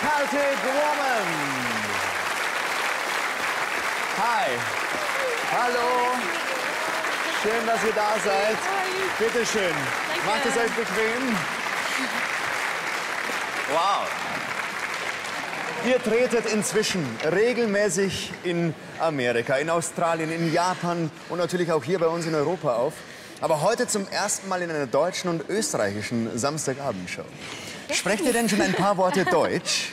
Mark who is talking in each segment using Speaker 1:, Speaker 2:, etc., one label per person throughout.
Speaker 1: Celtic Woman. Hi. Hallo. Schön, dass ihr da seid. Bitte schön. Macht es euch bequem. Wow. Ihr tretet inzwischen regelmäßig in Amerika, in Australien, in Japan und natürlich auch hier bei uns in Europa auf. Aber heute zum ersten Mal in einer deutschen und österreichischen Samstagabendshow. Sprecht ihr denn schon ein paar Worte Deutsch?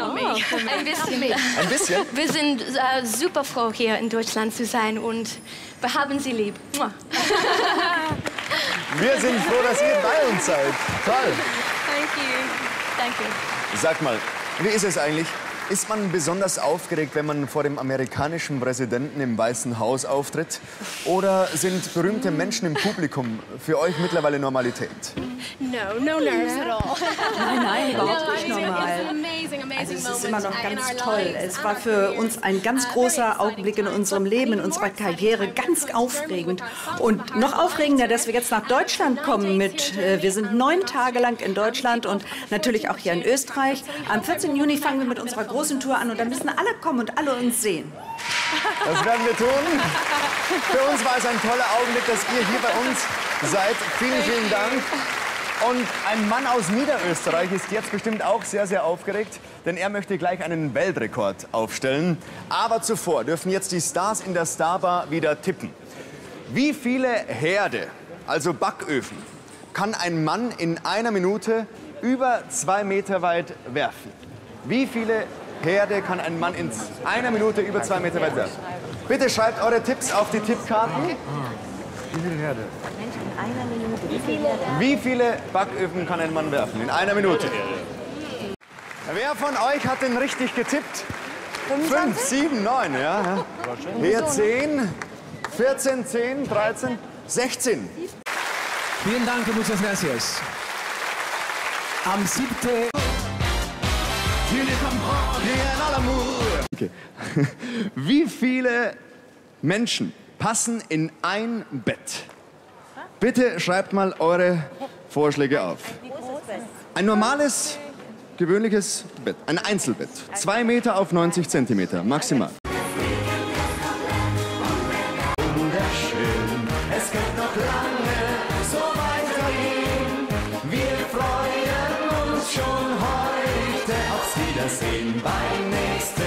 Speaker 2: Oh, ein bisschen.
Speaker 1: Ein bisschen?
Speaker 2: Wir sind äh, super froh, hier in Deutschland zu sein und wir haben Sie lieb.
Speaker 1: Wir sind froh, dass ihr bei uns seid. Toll.
Speaker 2: Thank you. Danke.
Speaker 1: Sag mal, wie ist es eigentlich? Ist man besonders aufgeregt, wenn man vor dem amerikanischen Präsidenten im Weißen Haus auftritt? Oder sind berühmte Menschen im Publikum für euch mittlerweile Normalität?
Speaker 2: No, no nerves at all.
Speaker 3: Nein, nein, überhaupt nicht
Speaker 2: it's
Speaker 3: normal. Also es ist immer noch
Speaker 2: in
Speaker 3: ganz
Speaker 2: our
Speaker 3: toll. Es war für uns ein ganz großer Augenblick in unserem Leben, in unserer Karriere, ganz aufregend. Und noch aufregender, dass wir jetzt nach Deutschland kommen mit, äh, wir sind neun Tage lang in Deutschland und natürlich auch hier in Österreich. Am 14. Juni fangen wir mit unserer großen Tour an und da müssen alle kommen und alle uns sehen.
Speaker 1: Das werden wir tun. Für uns war es ein toller Augenblick, dass ihr hier bei uns seid. Vielen, vielen Dank. Und ein Mann aus Niederösterreich ist jetzt bestimmt auch sehr, sehr aufgeregt, denn er möchte gleich einen Weltrekord aufstellen. Aber zuvor dürfen jetzt die Stars in der Starbar wieder tippen. Wie viele Herde, also Backöfen, kann ein Mann in einer Minute über zwei Meter weit werfen? Wie viele Herde kann ein Mann in einer Minute über zwei Meter weit werfen? Bitte schreibt eure Tipps auf die Tippkarten. Wie viele Backöfen kann ein Mann werfen in einer Minute? Wer von euch hat denn richtig getippt? Fünf, sieben, neun, ja. ja. Wer zehn, 14, 10, 13, 16.
Speaker 4: Vielen Dank und muchas gracias. Am 7.
Speaker 1: Okay. Wie viele Menschen passen in ein Bett? Bitte schreibt mal eure Vorschläge auf. Ein normales, gewöhnliches Bett, ein Einzelbett. Zwei Meter auf 90 Zentimeter, maximal. Wiedersehen beim nächsten